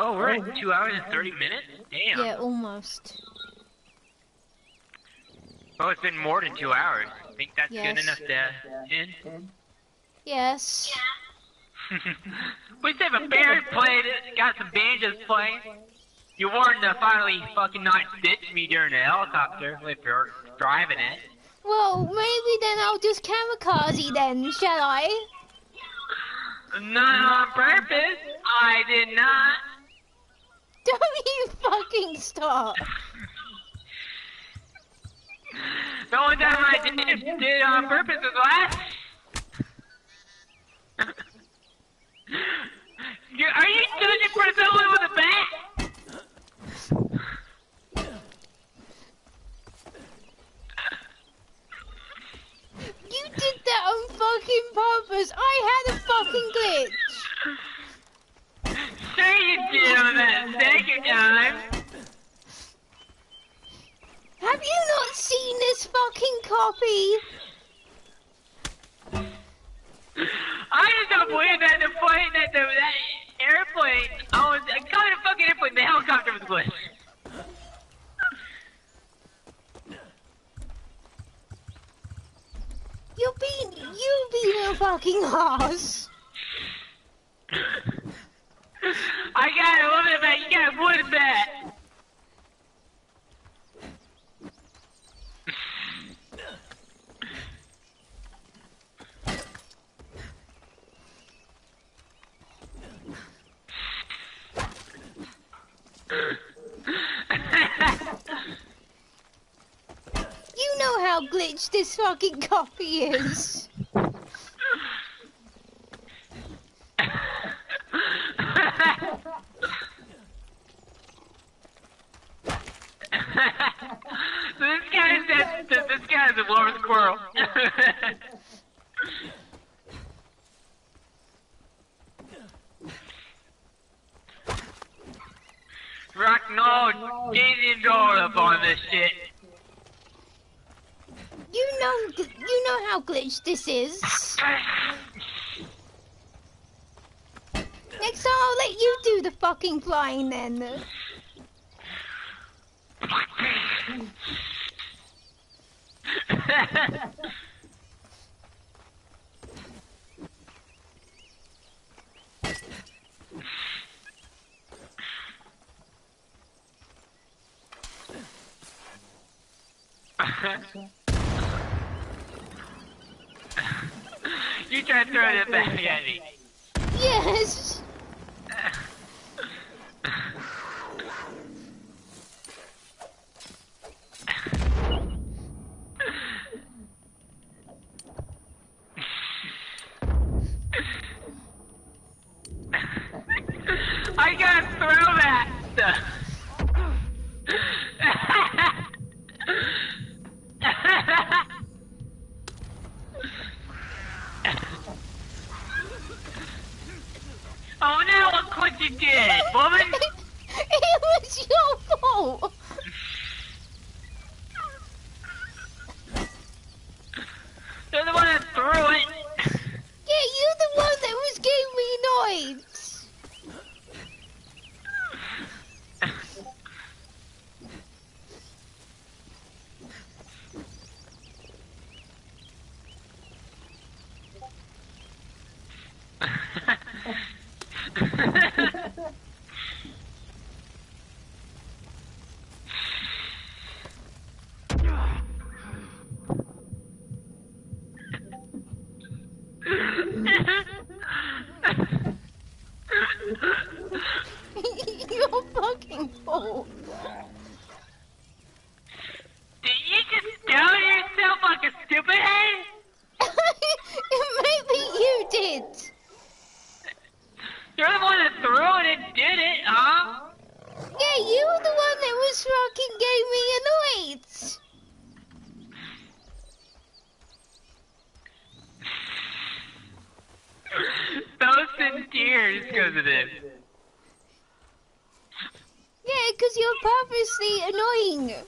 Oh, we're at oh, two hours and 30 minutes? Damn. Yeah, almost. Oh, it's been more than two hours. I Think that's Yes. good enough to end? Yes. we just have a band played got some banjos playing. You warned to finally fucking not ditch me during the helicopter if you're driving it. Well, maybe then I'll just kamikaze then, shall I? Not on purpose. I did not. Don't you fucking stop. The only time I did, did it on purpose was last. Are you judging for someone with a bat? You did that on fucking purpose. I had a fucking glitch. Sure you did on that second time. Have you not seen this fucking copy? I just don't believe that the plane, that the that airplane, I was, I got a fucking airplane, the helicopter was glitched. You're being, you being a fucking horse. I got a woman bat, you got a wood bat. You know how glitched this fucking copy is. this guy said that this guy's a lower squirrel. Rock no Disney roll up on this shit. You know, you know how glitched this is. Next time I'll let you do the fucking flying then. you try to throw that back at me. Yes. I gotta throw that stuff. oh no, look what you did, woman! it was your fault. You're the one that threw it! Yeah, you're the one that was getting me annoyed. your fucking fault. Did you just down yourself like a stupid head? Maybe you did. You're the one that threw it and did it, huh? Yeah, you were the one that was fucking me annoyed. Those in tears because of this. Yeah, because you're purposely annoying.